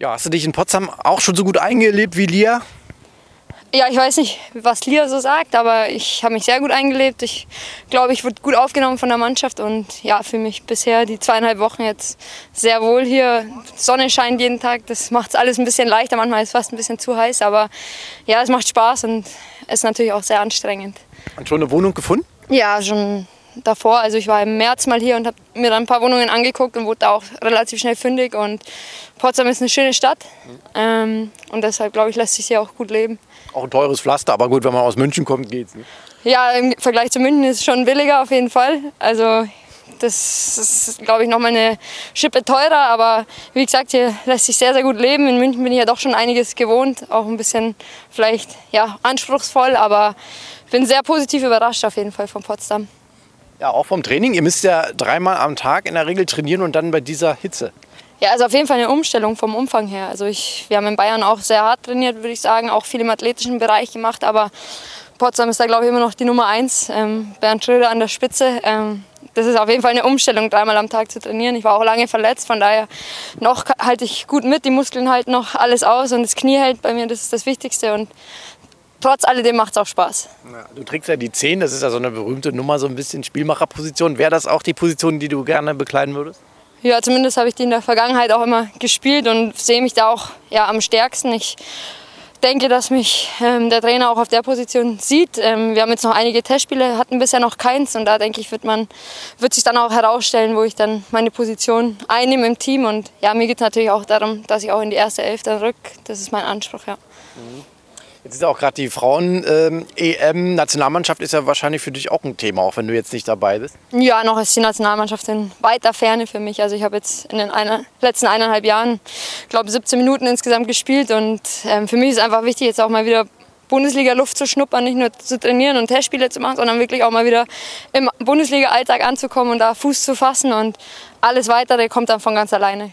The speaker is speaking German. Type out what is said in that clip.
Ja, hast du dich in Potsdam auch schon so gut eingelebt wie Lia? Ja, ich weiß nicht, was Lia so sagt, aber ich habe mich sehr gut eingelebt. Ich glaube, ich wurde gut aufgenommen von der Mannschaft und ja, für mich bisher die zweieinhalb Wochen jetzt sehr wohl hier. Sonne scheint jeden Tag, das macht es alles ein bisschen leichter. Manchmal ist es fast ein bisschen zu heiß, aber ja, es macht Spaß und ist natürlich auch sehr anstrengend. Und schon eine Wohnung gefunden? Ja, schon davor. Also ich war im März mal hier und habe mir dann ein paar Wohnungen angeguckt und wurde auch relativ schnell fündig. Und Potsdam ist eine schöne Stadt ähm, und deshalb glaube ich, lässt sich hier auch gut leben. Auch ein teures Pflaster, aber gut, wenn man aus München kommt, geht's. Ne? Ja, im Vergleich zu München ist es schon billiger auf jeden Fall. Also das ist, glaube ich, nochmal eine Schippe teurer, aber wie gesagt, hier lässt sich sehr, sehr gut leben. In München bin ich ja doch schon einiges gewohnt, auch ein bisschen vielleicht ja, anspruchsvoll, aber bin sehr positiv überrascht auf jeden Fall von Potsdam. Ja, auch vom Training. Ihr müsst ja dreimal am Tag in der Regel trainieren und dann bei dieser Hitze. Ja, also auf jeden Fall eine Umstellung vom Umfang her. Also ich, wir haben in Bayern auch sehr hart trainiert, würde ich sagen, auch viel im athletischen Bereich gemacht, aber Potsdam ist da, glaube ich, immer noch die Nummer eins. Ähm, Bernd Schröder an der Spitze. Ähm, das ist auf jeden Fall eine Umstellung, dreimal am Tag zu trainieren. Ich war auch lange verletzt, von daher noch halte ich gut mit. Die Muskeln halten noch alles aus und das Knie hält bei mir, das ist das Wichtigste. Und trotz alledem macht es auch Spaß. Ja, du trägst ja die 10, das ist ja so eine berühmte Nummer, so ein bisschen Spielmacherposition. Wäre das auch die Position, die du gerne bekleiden würdest? Ja, zumindest habe ich die in der Vergangenheit auch immer gespielt und sehe mich da auch ja, am stärksten. Ich denke, dass mich ähm, der Trainer auch auf der Position sieht. Ähm, wir haben jetzt noch einige Testspiele, hatten bisher noch keins und da denke ich, wird, man, wird sich dann auch herausstellen, wo ich dann meine Position einnehme im Team. Und ja, mir geht es natürlich auch darum, dass ich auch in die erste Elf dann rück. Das ist mein Anspruch, ja. Mhm. Jetzt ist auch gerade die Frauen-EM-Nationalmannschaft ähm, ist ja wahrscheinlich für dich auch ein Thema, auch wenn du jetzt nicht dabei bist. Ja, noch ist die Nationalmannschaft in weiter Ferne für mich. Also ich habe jetzt in den eine, letzten eineinhalb Jahren, glaube 17 Minuten insgesamt gespielt und ähm, für mich ist einfach wichtig, jetzt auch mal wieder Bundesliga-Luft zu schnuppern, nicht nur zu trainieren und Testspiele zu machen, sondern wirklich auch mal wieder im Bundesliga-Alltag anzukommen und da Fuß zu fassen und alles Weitere kommt dann von ganz alleine.